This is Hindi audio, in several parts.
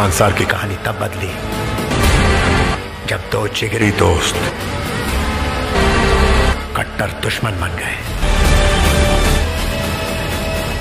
खानसार की कहानी तब बदली, जब दो जिगरी दोस्त कट्टर दुश्मन बन गए।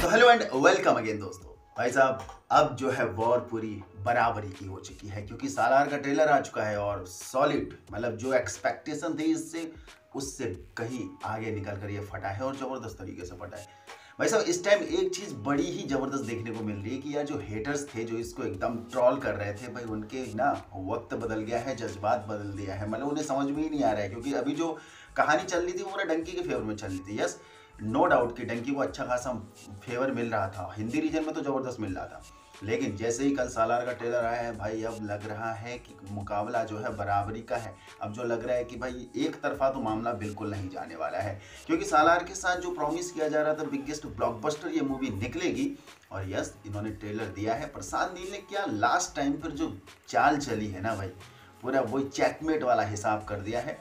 तो हेलो एंड वेलकम अगेन दोस्तों। भाई साहब, अब जो है वॉर पूरी बराबरी की हो चुकी है, क्योंकि सालार का ट्रेलर आ चुका है और सॉलिड मतलब जो एक्सपेक्टेशन थी इससे, उससे कहीं आगे निकल कर ये फटा है और ज़बरदस्त तरीके से फटा है। भाई साहब, इस टाइम एक चीज़ बड़ी ही ज़बरदस्त देखने को मिल रही है कि यार जो हेटर्स थे, जो इसको एकदम ट्रॉल कर रहे थे, भाई उनके ना वक्त बदल गया है, जज्बात बदल दिया है। मतलब उन्हें समझ में ही नहीं आ रहा है, क्योंकि अभी जो कहानी चल रही थी, वो पूरा डंकी के फेवर में चल रही थी। यस नो डाउट कि डंकी को अच्छा खासा फेवर मिल रहा था। हिंदी रीजन में तो ज़बरदस्त मिल रहा था। लेकिन जैसे ही कल सालार का ट्रेलर आया है भाई, अब लग रहा है कि मुकाबला जो है बराबरी का है। अब जो लग रहा है कि भाई, एक तरफा तो मामला बिल्कुल नहीं जाने वाला है। क्योंकि सालार के साथ जो प्रॉमिस किया जा रहा था बिगेस्ट ब्लॉकबस्टर ये मूवी निकलेगी। और यस इन्होंने ट्रेलर दिया है। प्रशांत नील ने क्या लास्ट टाइम पर जो चाल चली है ना भाई, पूरा वही चेकमेट वाला हिसाब कर दिया है।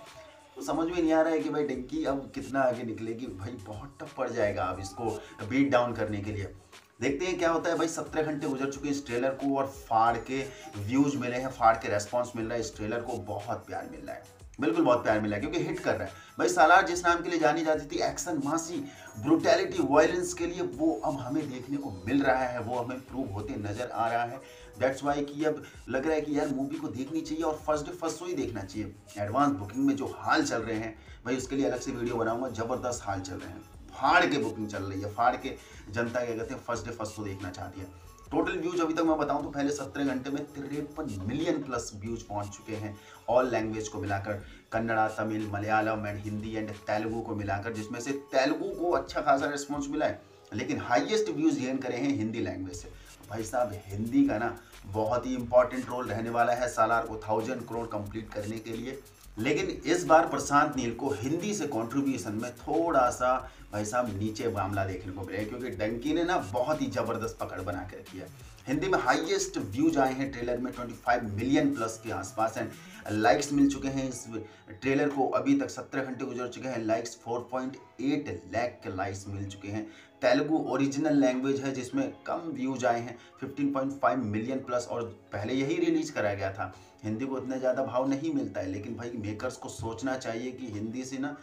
तो समझ में नहीं आ रहा है कि भाई डंकी अब कितना आगे निकलेगी। भाई, बहुत टफ पड़ जाएगा अब इसको बीट डाउन करने के लिए। देखते हैं क्या होता है भाई। सत्रह घंटे गुजर चुके हैं इस ट्रेलर को और फाड़ के व्यूज़ मिले हैं, फाड़ के रेस्पॉन्स मिल रहा है। इस ट्रेलर को बहुत प्यार मिल रहा है। बिल्कुल बहुत प्यार मिला है, क्योंकि हिट कर रहा है। भाई सालार जिस नाम के लिए जानी जाती थी एक्शन मासी ब्रुटैलिटी वायलेंस के लिए, वो अब हमें देखने को मिल रहा है, वो हमें प्रूव होते नज़र आ रहा है। दैट्स वाई कि अब लग रहा है कि यार मूवी को देखनी चाहिए और फ़र्स्ट डे फ़र्स्ट शो ही देखना चाहिए। एडवांस बुकिंग में जो हाल चल रहे हैं, भाई उसके लिए अलग से वीडियो बनाऊँगा, ज़बरदस्त हाल चल रहे हैं। फाड़ के बुकिंग चल रही है, फाड़ के जनता क्या कहते हैं फ़र्स्ट डे फ़र्स्ट शो देखना चाहती है। टोटल व्यूज़ अभी तक मैं बताऊँ तो पहले सत्रह घंटे में तिरपन मिलियन प्लस व्यूज़ पहुँच चुके हैं ऑल लैंग्वेज को मिलाकर। कन्नड़ा, तमिल, मलयालम एंड हिंदी एंड तेलुगू को मिलाकर, जिसमें से तेलुगु को अच्छा खासा रिस्पॉन्स मिला है। लेकिन हाईएस्ट व्यूज़ गेन करे हैं हिंदी लैंग्वेज से। भाई साहब, हिंदी का ना बहुत ही इंपॉर्टेंट रोल रहने वाला है सालार को थाउज़ेंड करोड़ कंप्लीट करने के लिए। लेकिन इस बार प्रशांत नील को हिंदी से कंट्रीब्यूशन में थोड़ा सा भाई साहब नीचे मामला देखने को मिले क्योंकि डंकी ने ना बहुत ही ज़बरदस्त पकड़ बना के रखी है। हिंदी में हाईएस्ट व्यूज़ आए हैं ट्रेलर में 25 मिलियन प्लस के आसपास एंड लाइक्स मिल चुके हैं इस ट्रेलर को, अभी तक 17 घंटे गुजर चुके हैं। लाइक्स 4.8 लाख के लाइक्स मिल चुके हैं। तेलुगु ओरिजिनल लैंग्वेज है, जिसमें कम व्यूज़ आए हैं 15.5 मिलियन प्लस और पहले यही रिलीज़ कराया गया था। हिंदी को इतना ज़्यादा भाव नहीं मिलता है, लेकिन भाई मेकर्स को सोचना चाहिए कि हिंदी से ना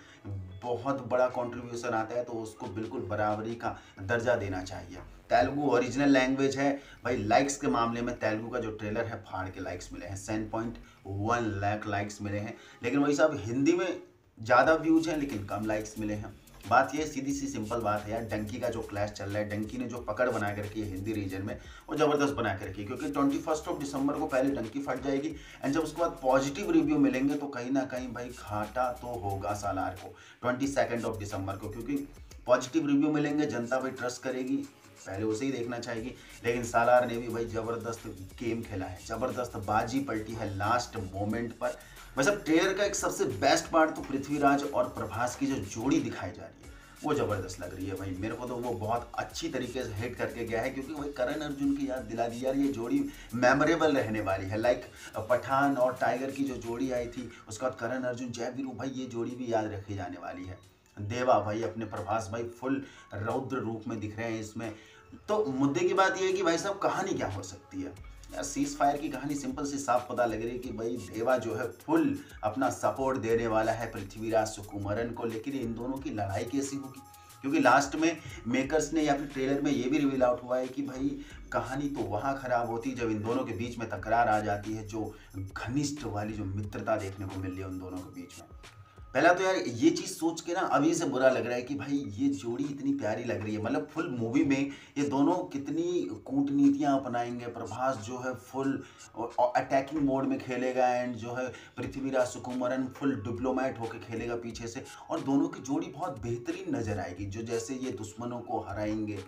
बहुत बड़ा कंट्रीब्यूशन आता है तो उसको बिल्कुल बराबरी का दर्जा देना चाहिए। तेलुगु ओरिजिनल लैंग्वेज है, भाई लाइक्स के मामले में तेलुगु का जो ट्रेलर है, फाड़ के लाइक्स मिले हैं seven point one lakh likes मिले हैं। लेकिन वही साहब, हिंदी में ज़्यादा व्यूज़ हैं, लेकिन कम लाइक्स मिले हैं। बात ये सीधी सी सिंपल बात है यार, डंकी का जो क्लैश चल रहा है, डंकी ने जो पकड़ बना के रखी है हिंदी रीजन में, वो ज़बरदस्त बना के रखी है, क्योंकि ट्वेंटी फ़र्स्ट ऑफ़ दिसंबर को पहले डंकी फट जाएगी एंड जब उसके बाद पॉजिटिव रिव्यू मिलेंगे तो कहीं ना कहीं भाई घाटा तो होगा सालार को ट्वेंटी सेकेंड ऑफ़ दिसंबर को, क्योंकि पॉजिटिव रिव्यू मिलेंगे, जनता भाई ट्रस्ट करेगी पहले उसे ही देखना चाहिए। लेकिन सालार ने भी भाई ज़बरदस्त गेम खेला है। ज़बरदस्त बाजी पलटी है लास्ट मोमेंट पर। वैसे ट्रेलर का एक सबसे बेस्ट पार्ट तो पृथ्वीराज और प्रभास की जो जोड़ी दिखाई जा रही है, वो ज़बरदस्त लग रही है भाई। मेरे को तो वो बहुत अच्छी तरीके से हिट करके गया है, क्योंकि वही करण अर्जुन की याद दिला दी यार ये जोड़ी मेमोरेबल रहने वाली है। लाइक पठान और टाइगर की जो जोड़ी आई थी, उसके बाद करण अर्जुन जय वीरू भाई, ये जोड़ी भी याद रखी जाने वाली है। देवा भाई, अपने प्रभास भाई फुल रौद्र रूप में दिख रहे हैं इसमें। तो मुद्दे की बात यह है कि भाई साहब, कहानी क्या हो सकती है? यार सीज फायर की कहानी सिंपल सी साफ़ पता लग रही है कि भाई देवा जो है फुल अपना सपोर्ट देने वाला है पृथ्वीराज सुकुमरन को, लेकिन इन दोनों की लड़ाई कैसी होगी? क्योंकि लास्ट में मेकर्स ने या फिर ट्रेलर में ये भी रिवील आउट हुआ है कि भाई, कहानी तो वहाँ खराब होती जब इन दोनों के बीच में तकरार आ जाती है, जो घनिष्ठ वाली जो मित्रता देखने को मिल रही है उन दोनों के बीच में। पहला तो यार ये चीज़ सोच के ना अभी से बुरा लग रहा है कि भाई ये जोड़ी इतनी प्यारी लग रही है। मतलब फुल मूवी में ये दोनों कितनी कूटनीतियाँ अपनाएँगे। प्रभास जो है फुल अटैकिंग मोड में खेलेगा एंड जो है पृथ्वीराज सुकुमरन फुल डिप्लोमेट होकर खेलेगा पीछे से। और दोनों की जोड़ी बहुत बेहतरीन नज़र आएगी, जो जैसे ये दुश्मनों को हराएँगे।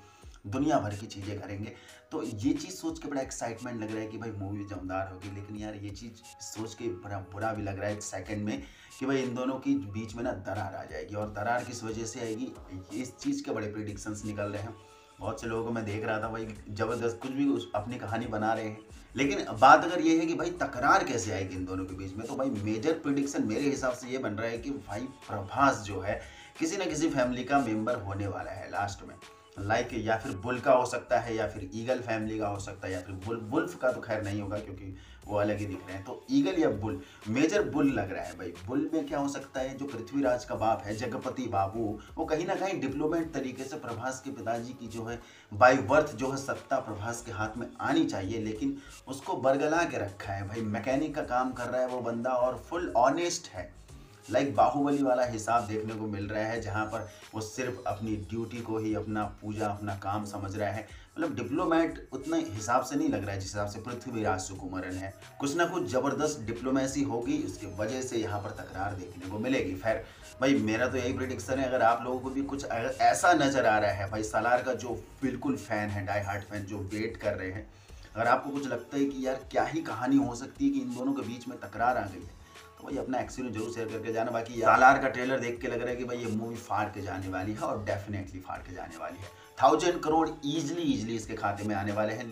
दुनिया भर की चीज़ें करेंगे। तो ये चीज़ सोच के बड़ा एक्साइटमेंट लग रहा है कि भाई मूवी जमदार होगी, लेकिन यार ये चीज़ सोच के बड़ा बुरा भी लग रहा है एक सेकंड में कि भाई इन दोनों की बीच में ना दरार आ जाएगी और दरार किस वजह से आएगी इस चीज़ के बड़े प्रिडिक्शंस निकल रहे हैं। बहुत से लोगों को मैं देख रहा था भाई, ज़बरदस्त कुछ भी अपनी कहानी बना रहे हैं। लेकिन बात अगर ये है कि भाई तकरार कैसे आएगी इन दोनों के बीच में तो भाई मेजर प्रिडिक्शन मेरे हिसाब से ये बन रहा है कि भाई प्रभास जो है, किसी न किसी फैमिली का मेंबर होने वाला है लास्ट में। लाइक या फिर बुल का हो सकता है या फिर ईगल फैमिली का हो सकता है या फिर बुल, बुल्फ का तो खैर नहीं होगा क्योंकि वो अलग ही दिख रहे हैं। तो ईगल या बुल, मेजर बुल लग रहा है भाई। बुल में क्या हो सकता है, जो पृथ्वीराज का बाप है, जगपति बाबू वो कहीं ना कहीं डिप्लोमेट तरीके से प्रभास के पिताजी की जो है बाई वर्थ जो है सत्ता प्रभास के हाथ में आनी चाहिए, लेकिन उसको बरगला के रखा है। भाई, मैकेनिक का काम कर रहा है वो बंदा और फुल ऑनेस्ट है। लाइक बाहुबली वाला हिसाब देखने को मिल रहा है, जहाँ पर वो सिर्फ़ अपनी ड्यूटी को ही अपना पूजा, अपना काम समझ रहा है। मतलब डिप्लोमेट उतना हिसाब से नहीं लग रहा है, जिस हिसाब से पृथ्वीराज सुकुमरन है। कुछ ना कुछ ज़बरदस्त डिप्लोमेसी होगी, उसकी वजह से यहाँ पर तकरार देखने को मिलेगी। खैर, भाई, मेरा तो यही प्रिडिक्शन है, अगर आप लोगों को भी कुछ ऐसा नज़र आ रहा है, भाई, सलार का जो बिल्कुल फ़ैन है डाई हार्ट फ़ैन जो वेट कर रहे हैं, अगर आपको कुछ लगता है कि यार क्या ही कहानी हो सकती है कि इन दोनों के बीच में तकरार आ गई है तो भाई अपना एक्सपीरियंस ज़रूर शेयर करके जाना। बाकी सालार का ट्रेलर देख के लग रहा है कि भाई ये मूवी फाड़ के जाने वाली है और डेफिनेटली फाड़ के जाने वाली है। थाउज़ेंड करोड़ ईजिली ईजिली इसके खाते में आने वाले हैं।